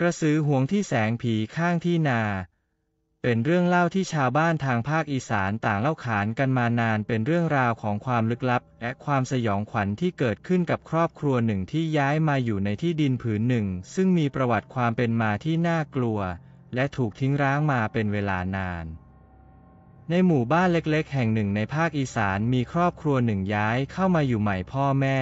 กระสือห่วงที่แสงผีข้างที่นา เป็นเรื่องเล่าที่ชาวบ้านทางภาคอีสานต่างเล่าขานกันมานานเป็นเรื่องราวของความลึกลับ และความสยองขวัญที่เกิดขึ้นกับครอบครัวหนึ่งที่ย้ายมาอยู่ในที่ดินผืนหนึ่ง ซึ่งมีประวัติความเป็นมาที่น่ากลัว และถูกทิ้งร้างมาเป็นเวลานาน ในหมู่บ้านเล็กๆ แห่งหนึ่งในภาคอีสานมีครอบครัวหนึ่งย้ายเข้ามาอยู่ใหม่พ่อแม่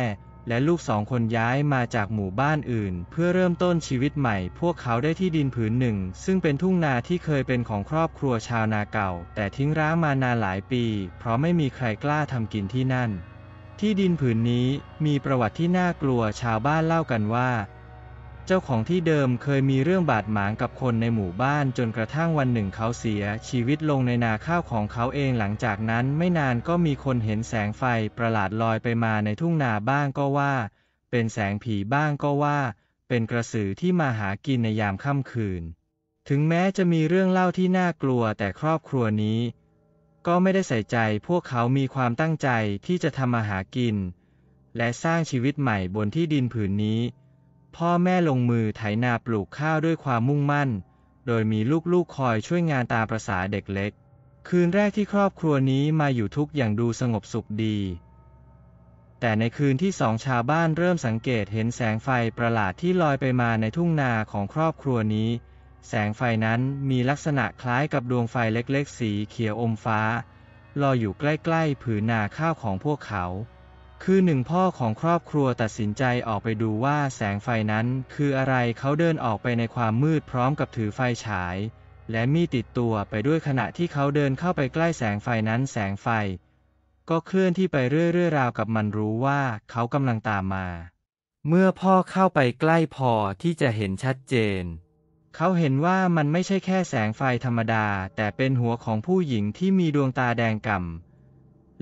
และลูกสองคนย้ายมาจากหมู่บ้านอื่น เพื่อเริ่มต้นชีวิตใหม่ พวกเขาได้ที่ดินผืนหนึ่ง ซึ่งเป็นทุ่งนาที่เคยเป็นของครอบครัวชาวนาเก่า แต่ทิ้งร้างมานานหลายปี เพราะไม่มีใครกล้าทำกินที่นั่น ที่ดินผืนนี้มีประวัติที่น่ากลัวชาวบ้านเล่ากันว่า เจ้าของที่เดิมเคยมีเรื่องบาดหมางกับคนในหมู่บ้านจนกระทั่งวันหนึ่งเขาเสียชีวิตลงในนาข้าวของเขาเองหลังจากนั้นไม่นานก็มีคนเห็นแสงไฟประหลาดลอยไปมาในทุ่งนาบ้างก็ว่า เป็นแสงผีบ้างก็ว่า เป็นกระสือที่มาหากินในยามค่ำคืน ถึงแม้จะมีเรื่องเล่าที่น่ากลัวแต่ครอบครัวนี้ ก็ไม่ได้ใส่ใจพวกเขามีความตั้งใจที่จะทำมาหากิน และสร้างชีวิตใหม่บนที่ดินผืนนี้ พ่อแม่ลงมือไถนาปลูกข้าวด้วยความมุ่งมั่น โดยมีลูกๆคอยช่วยงานตามประษาเด็กเล็ก คืนแรกที่ครอบครัวนี้มาอยู่ทุกอย่างดูสงบสุขดี แต่ในคืนที่สองชาวบ้านเริ่มสังเกตเห็นแสงไฟประหลาดที่ลอยไปมาในทุ่งนาของครอบครัวนี้ แสงไฟนั้นมีลักษณะคล้ายกับดวงไฟเล็กๆ สีเขียวอมฟ้า ลอยอยู่ใกล้ๆ ผืนนาข้าวของพวกเขา คือหนึ่งพ่อของครอบครัวตัดสินใจออกไปดูว่าแสงไฟนั้นคืออะไรเขาเดินออกไปในความมืดพร้อมกับถือไฟฉาย และมีติดตัวไปด้วยขณะที่เขาเดินเข้าไปใกล้แสงไฟนั้นแสงไฟ ก็เคลื่อนที่ไปเรื่อยๆราวกับมันรู้ว่าเขากำลังตามมา เมื่อพ่อเข้าไปใกล้พอที่จะเห็นชัดเจน เขาเห็นว่ามันไม่ใช่แค่แสงไฟธรรมดา แต่เป็นหัวของผู้หญิงที่มีดวงตาแดงก่ำ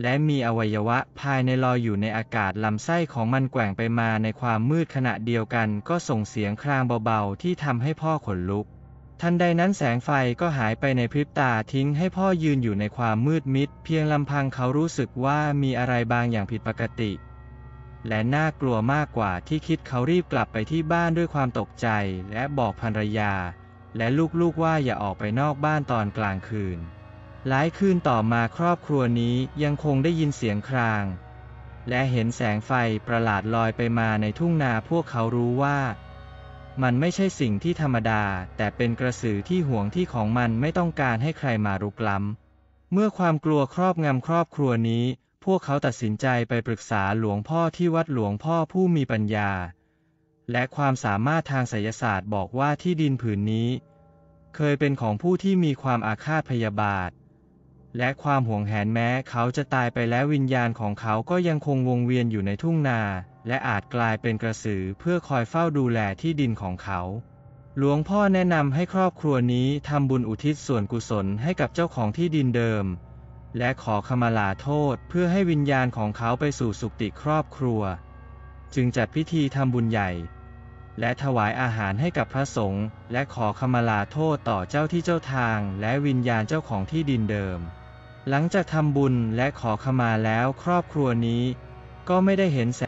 และมีอวัยวะภายในลอยอยู่ในอากาศลำไส้ของมันแกว่งไปมาในความมืดขณะเดียวกันก็ส่งเสียงครางเบาๆ ที่ทำให้พ่อขนลุก ทันใดนั้นแสงไฟก็หายไปในพริบตาทิ้งให้พ่อยืนอยู่ในความมืดมิด เพียงลำพังเขารู้สึกว่ามีอะไรบางอย่างผิดปกติ และน่ากลัวมากกว่าที่คิดเขารีบกลับไปที่บ้านด้วยความตกใจ และบอกภรรยา และลูกๆว่าอย่าออกไปนอกบ้านตอนกลางคืน หลายคืนต่อมาครอบครัวนี้ยังคงได้ยินเสียงคราง และเห็นแสงไฟประหลาดลอยไปมาในทุ่งนาพวกเขารู้ว่า มันไม่ใช่สิ่งที่ธรรมดา แต่เป็นกระสือที่ห่วงที่ของมันไม่ต้องการให้ใครมารุกล้ำ เมื่อความกลัวครอบงำครอบครัวนี้ พวกเขาตัดสินใจไปปรึกษาหลวงพ่อที่วัดหลวงพ่อผู้มีปัญญา และความสามารถทางไสยศาสตร์บอกว่าที่ดินผืนนี้ เคยเป็นของผู้ที่มีความอาฆาตพยาบาท และความห่วงแหนแม้เขาจะตายไปแล้ววิญญาณของเขาก็ยังคงวงเวียนอยู่ในทุ่งนา และอาจกลายเป็นกระสือเพื่อคอยเฝ้าดูแลที่ดินของเขา หลวงพ่อแนะนำให้ครอบครัวนี้ทำบุญอุทิศส่วนกุศลให้กับเจ้าของที่ดินเดิม และขอขมาลาโทษเพื่อให้วิญญาณของเขาไปสู่สุคติครอบครัว จึงจัดพิธีทำบุญใหญ่ และถวายอาหารให้กับพระสงฆ์และขอขมาลาโทษต่อเจ้าที่เจ้าทาง และวิญญาณเจ้าของที่ดินเดิม หลังจากทำบุญและขอขมาแล้วครอบครัวนี้ ก็ไม่ได้เห็นแส